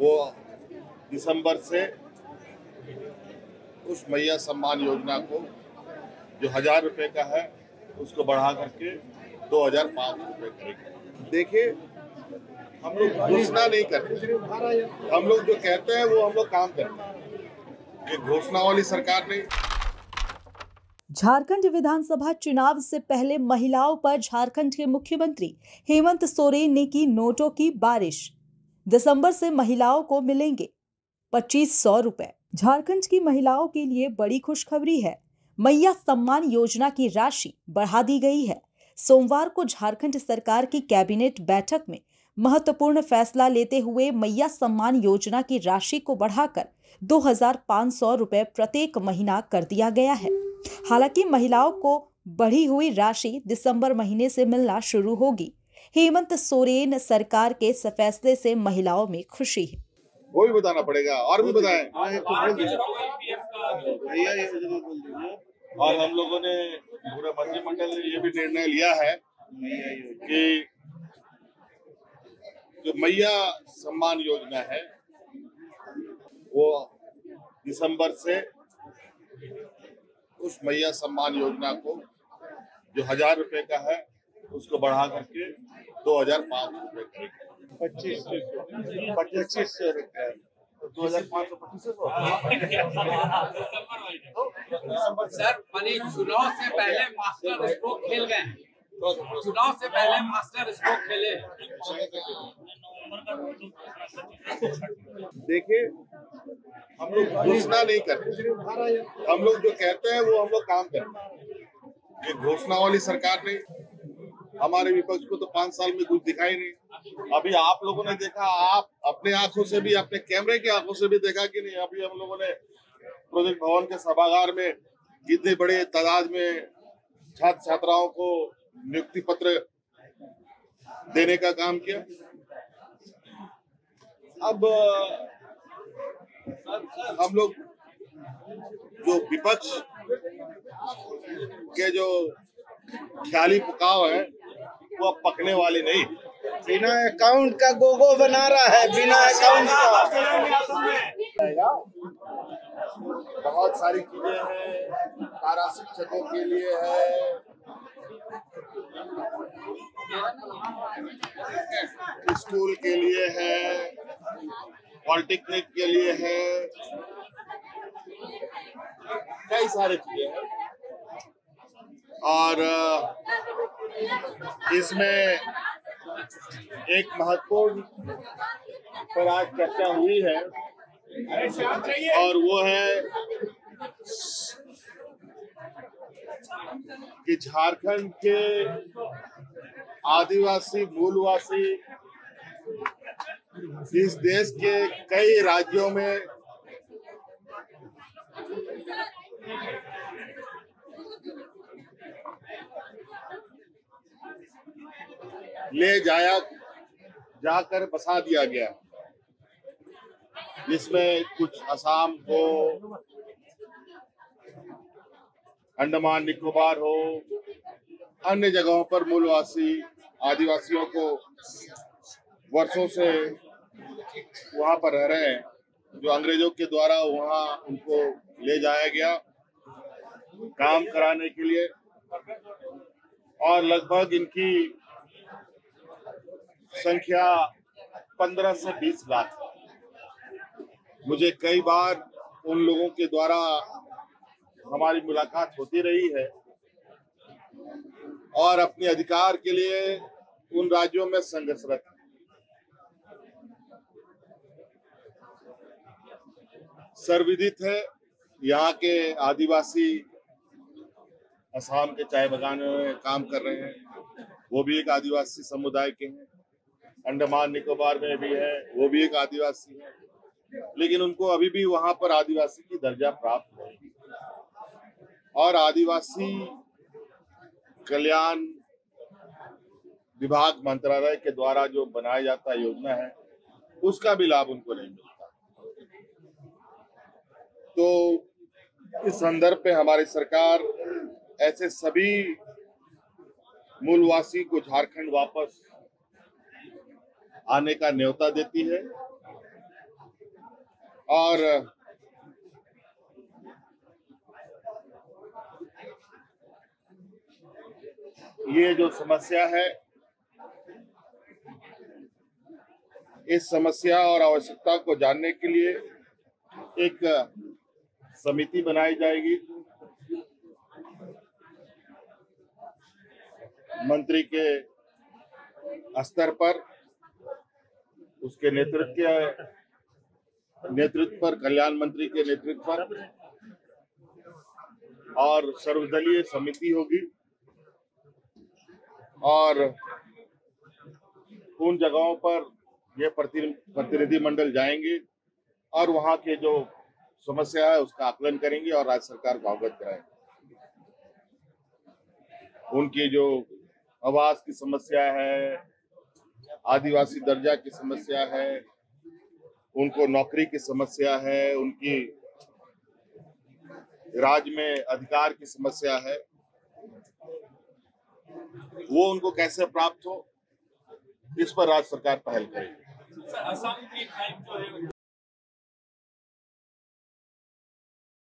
वो दिसंबर से उस मैया सम्मान योजना को जो हज़ार रुपए का है, उसको बढ़ा करके दो हज़ार पाँच सौ रुपये करेंगे। देखिए, हम लोग घोषणा नहीं करते हम लोग जो कहते हैं, वो हम लोग काम करते हैं। ये घोषणा वाली सरकार नहीं। झारखंड विधानसभा चुनाव से पहले महिलाओं पर झारखंड के मुख्यमंत्री हेमंत सोरेन ने की नोटों की बारिश। दिसंबर से महिलाओं को मिलेंगे। पच्चीस सौ रुपए। झारखंड की महिलाओं के लिए बड़ी खुशखबरी है। मैया सम्मान योजना की राशि बढ़ा दी गई है। सोमवार को झारखंड सरकार की कैबिनेट बैठक में महत्वपूर्ण फैसला लेते हुए मैया सम्मान योजना की राशि को बढ़ाकर 2,500 रुपए प्रत्येक महीना कर दिया गया है। हालाँकि महिलाओं को बढ़ी हुई राशि दिसंबर महीने से मिलना शुरू होगी। हेमंत सोरेन सरकार के इस फैसले से महिलाओं में खुशी। है वो भी बताना पड़ेगा और भी बताएँ। भैया ये ज़रूर बोल दीजिए। और हम लोगों ने पूरे मंत्रिमंडल ने ये भी निर्णय लिया है कि जो मैया सम्मान योजना है वो दिसंबर से उस मैया सम्मान योजना को जो हज़ार रुपए का है उसको बढ़ा करके दो हज़ार पाँच पच्चीस पच्चीस सौ रुपये दो हज़ार पाँच सौ पच्चीस सर चुनाव से पहले मास्टर स्ट्रोक खेल गए चुनाव से पहले मास्टर स्ट्रोक खेले। देखिए हम लोग घोषणा नहीं करते हम लोग जो कहते हैं वो हम लोग काम करते हैं। ये घोषणा वाली सरकार नहीं। हमारे विपक्ष को तो पाँच साल में कुछ दिखाई नहीं। अभी आप लोगों ने देखा, आप अपने आँखों से भी, अपने कैमरे की आँखों से भी देखा कि नहीं? अभी हम लोगों ने प्रोजेक्ट भवन के सभागार में कितने बड़े तादाद में छात्र छात्राओं को नियुक्ति पत्र देने का काम किया। अब, हम लोग जो विपक्ष के जो ख्याली पुकाव है वो अब पकने वाली नहीं। बिना अकाउंट का गोगो बना रहा है बिना अकाउंट का। बहुत सारी चीज़ें हैं पारा शिक्षकों के लिए है। स्कूल के लिए है पॉलिटेक्निक के लिए है। कई सारे चीज़ें हैं। और इसमें एक महत्वपूर्ण पर आज चर्चा हुई है और वो है कि झारखंड के आदिवासी, मूलवासी इस देश के कई राज्यों में ले जाया, जाकर बसा दिया गया। जिसमें कुछ असम हो, अंडमान निकोबार हो, अन्य जगहों पर मूलवासी आदिवासियों को वर्षों से वहाँ पर रह रहे हैं, जो अंग्रेज़ों के द्वारा वहाँ उनको ले जाया गया काम कराने के लिए। और लगभग इनकी संख्या पंद्रह से बीस लाख। मुझे कई बार उन लोगों के द्वारा हमारी मुलाकात होती रही है और अपने अधिकार के लिए उन राज्यों में संघर्षरत सर्वविदित है, यहाँ के आदिवासी असम के चाय बगानों में काम कर रहे हैं, वो भी एक आदिवासी समुदाय के हैं। अंडमान निकोबार में भी है, वो भी एक आदिवासी है। लेकिन उनको अभी भी वहाँ पर आदिवासी की दर्जा प्राप्त नहीं। और आदिवासी कल्याण विभाग मंत्रालय के द्वारा जो बनाया जाता योजना है, उसका भी लाभ उनको नहीं मिलता। तो इस संदर्भ पे हमारी सरकार ऐसे सभी मूलवासी को झारखंड वापस आने का न्योता देती है। और ये जो समस्या है, इस समस्या और आवश्यकता को जानने के लिए एक समिति बनाई जाएगी। मंत्री के स्तर पर उसके नेतृत्व के नेतृत्व पर, कल्याण मंत्री के नेतृत्व पर। और सर्वदलीय समिति होगी। और उन जगहों पर ये प्रति- प्रतिनिधि मंडल जाएँगे और वहाँ के जो समस्या है उसका आकलन करेंगे और राज्य सरकार को अवगत कराएँगे। उनकी जो आवास की समस्या है आदिवासी दर्जा की समस्या है, उनको नौकरी की समस्या है, उनकी राज्य में अधिकार की समस्या है, वो उनको कैसे प्राप्त हो, इस पर राज्य सरकार पहल करेगी।